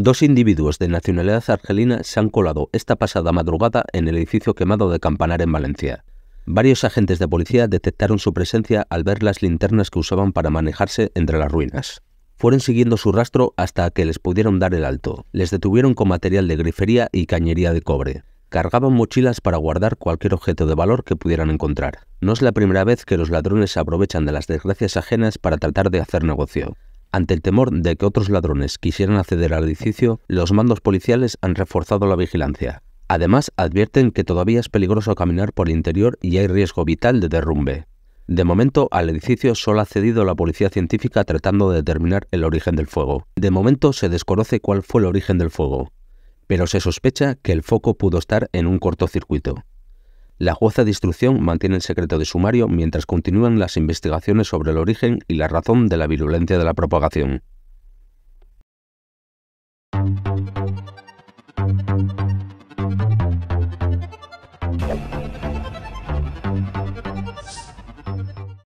Dos individuos de nacionalidad argelina se han colado esta pasada madrugada en el edificio quemado de Campanar en Valencia. Varios agentes de policía detectaron su presencia al ver las linternas que usaban para manejarse entre las ruinas. Fueron siguiendo su rastro hasta que les pudieron dar el alto. Les detuvieron con material de grifería y cañería de cobre. Cargaban mochilas para guardar cualquier objeto de valor que pudieran encontrar. No es la primera vez que los ladrones aprovechan de las desgracias ajenas para tratar de hacer negocio. Ante el temor de que otros ladrones quisieran acceder al edificio, los mandos policiales han reforzado la vigilancia. Además, advierten que todavía es peligroso caminar por el interior y hay riesgo vital de derrumbe. De momento, al edificio solo ha accedido la policía científica tratando de determinar el origen del fuego. De momento se desconoce cuál fue el origen del fuego, pero se sospecha que el foco pudo estar en un cortocircuito. La jueza de instrucción mantiene el secreto de sumario mientras continúan las investigaciones sobre el origen y la razón de la virulencia de la propagación.